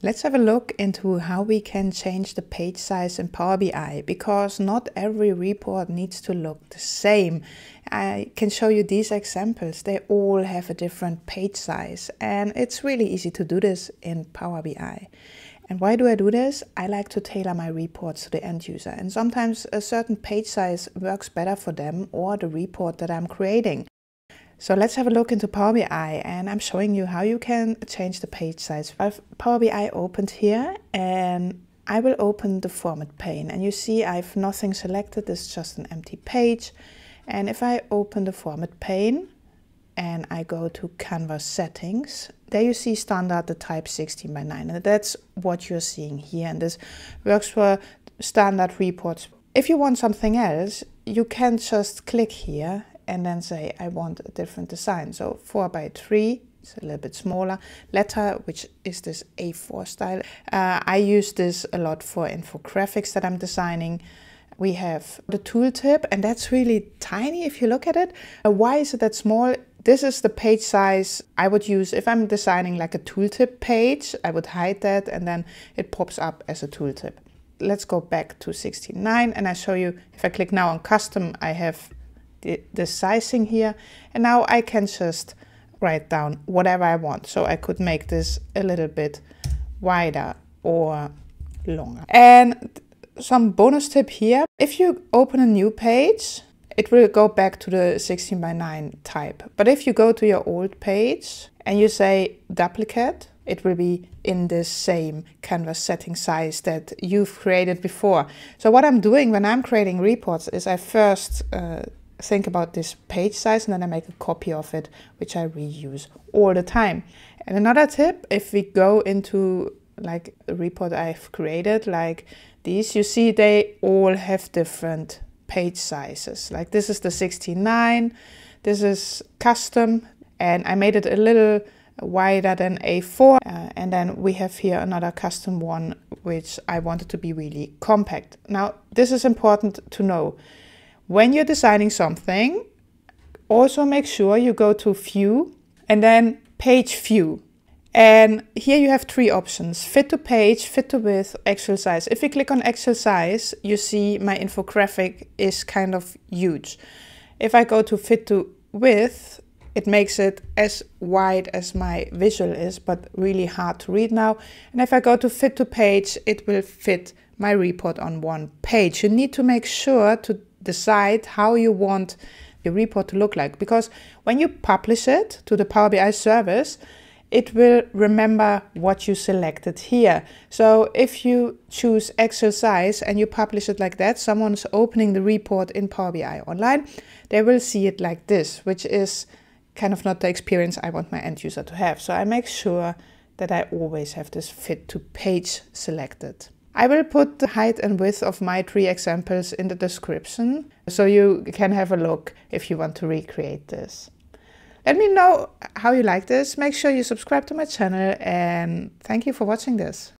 Let's have a look into how we can change the page size in Power BI because not every report needs to look the same. I can show you these examples. They all have a different page size and it's really easy to do this in Power BI. And why do I do this? I like to tailor my reports to the end user and sometimes a certain page size works better for them or the report that I'm creating. So let's have a look into Power BI and I'm showing you how you can change the page size. I've Power BI opened here and I will open the format pane and you see I've nothing selected, it's just an empty page. And if I open the format pane and I go to Canvas settings, there you see standard the type 16 by 9 and that's what you're seeing here and this works for standard reports. If you want something else, you can just click here and then say I want a different design. So 4 by 3 it's a little bit smaller. Letter, which is this A4 style. Uh, I use this a lot for infographics that I'm designing. We have the tooltip, and that's really tiny if you look at it. Uh, why is it that small? This is the page size I would use if I'm designing like a tooltip page. I would hide that, and then it pops up as a tooltip. Let's go back to 69, and I show you, if I click now on custom, I have the, the sizing here. And now I can just write down whatever I want. So I could make this a little bit wider or longer. And some bonus tip here. If you open a new page, it will go back to the 16 by 9 type. But if you go to your old page and you say duplicate, it will be in the same canvas setting size that you've created before. So what I'm doing when I'm creating reports is I first uh, think about this page size and then I make a copy of it, which I reuse all the time. And another tip, if we go into like a report I've created, like these, you see they all have different page sizes. Like this is the 69, this is custom, and I made it a little wider than A4. Uh, and then we have here another custom one, which I wanted to be really compact. Now, this is important to know. When you're designing something, also make sure you go to View and then Page View. And here you have three options, fit to page, fit to width, actual size. If you click on actual size, you see my infographic is kind of huge. If I go to fit to width, it makes it as wide as my visual is, but really hard to read now. And if I go to fit to page, it will fit my report on one page. You need to make sure to decide how you want your report to look like. Because when you publish it to the Power BI service, it will remember what you selected here. So if you choose actual size and you publish it like that, someone's opening the report in Power BI online, they will see it like this, which is kind of not the experience I want my end user to have. So I make sure that I always have this fit to page selected. I will put the height and width of my three examples in the description so you can have a look if you want to recreate this. Let me know how you like this. Make sure you subscribe to my channel and thank you for watching this.